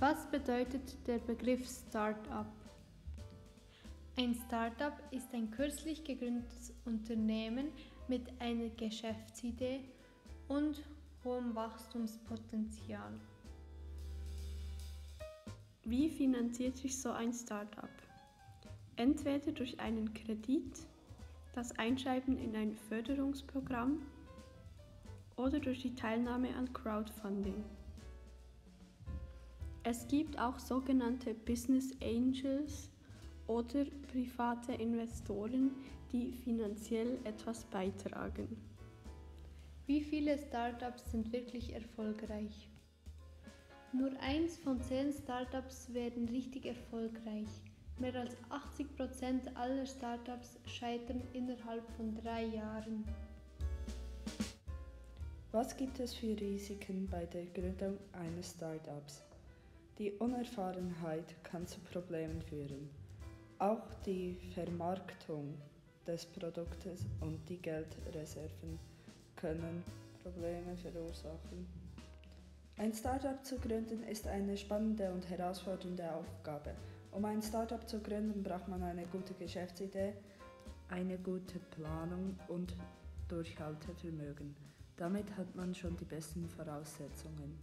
Was bedeutet der Begriff Startup? Ein Startup ist ein kürzlich gegründetes Unternehmen mit einer Geschäftsidee und hohem Wachstumspotenzial. Wie finanziert sich so ein Startup? Entweder durch einen Kredit, das Einschreiben in ein Förderungsprogramm oder durch die Teilnahme an Crowdfunding. Es gibt auch sogenannte Business Angels oder private Investoren, die finanziell etwas beitragen. Wie viele Startups sind wirklich erfolgreich? Nur eins von zehn Startups werden richtig erfolgreich. Mehr als 80 Prozent aller Startups scheitern innerhalb von drei Jahren. Was gibt es für Risiken bei der Gründung eines Startups? Die Unerfahrenheit kann zu Problemen führen. Auch die Vermarktung des Produktes und die Geldreserven können Probleme verursachen. Ein Startup zu gründen ist eine spannende und herausfordernde Aufgabe. Um ein Startup zu gründen, braucht man eine gute Geschäftsidee, eine gute Planung und Durchhaltevermögen. Damit hat man schon die besten Voraussetzungen.